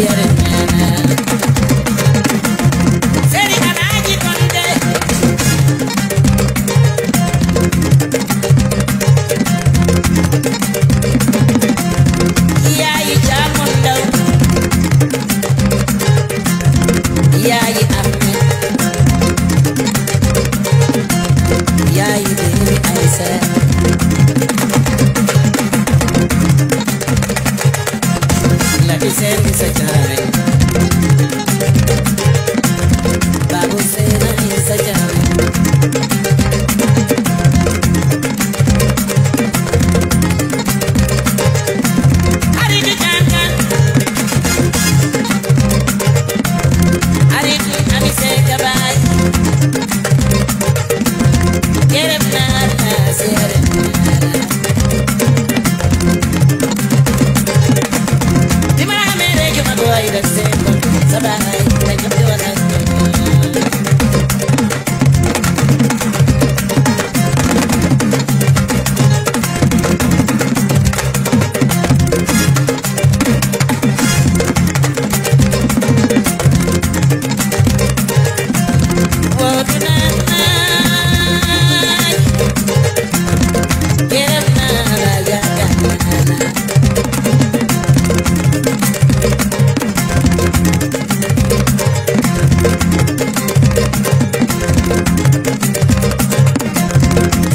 Yeah. same, it's a time.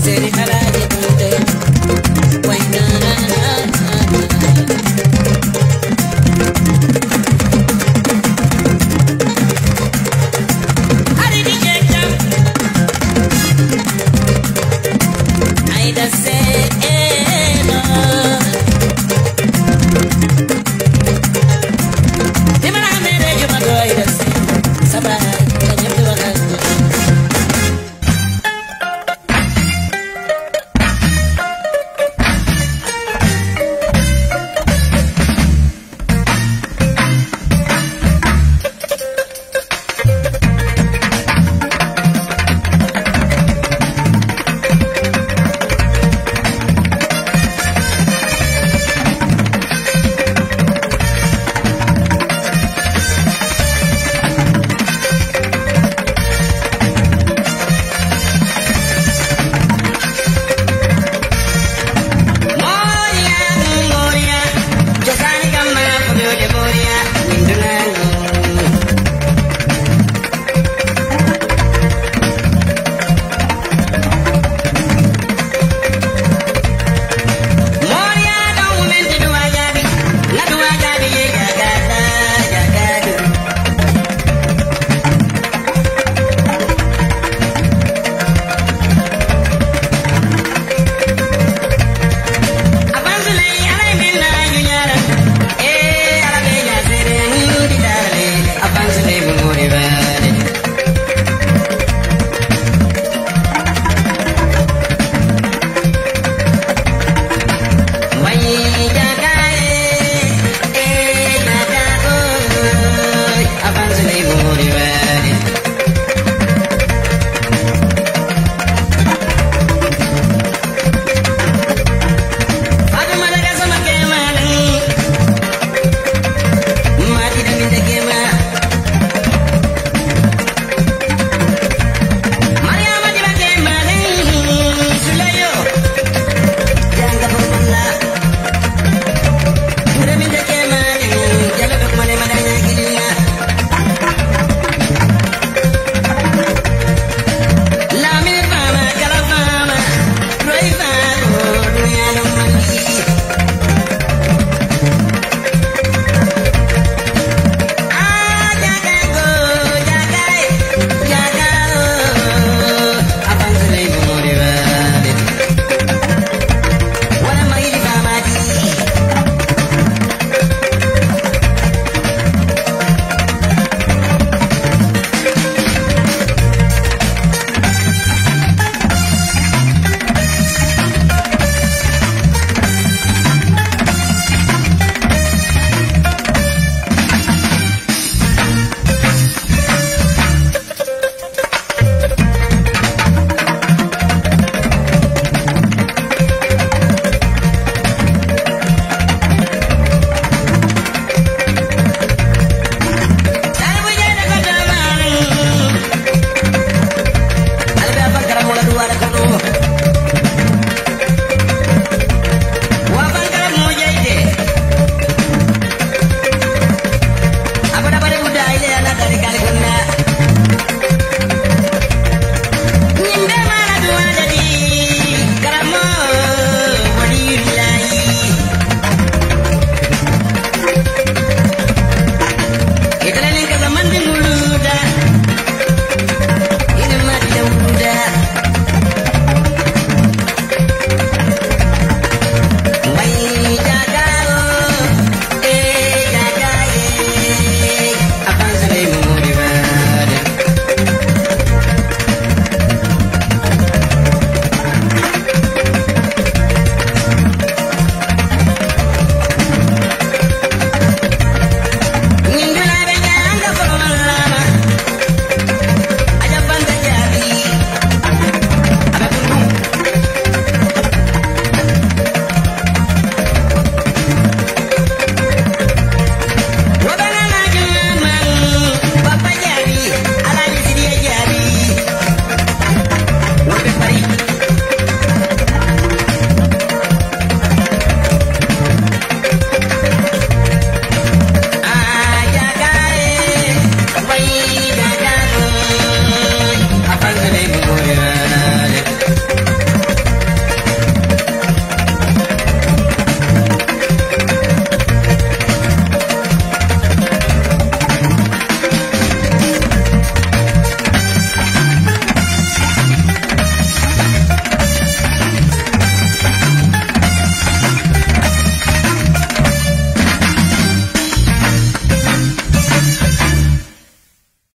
Seri halari kute Wainanana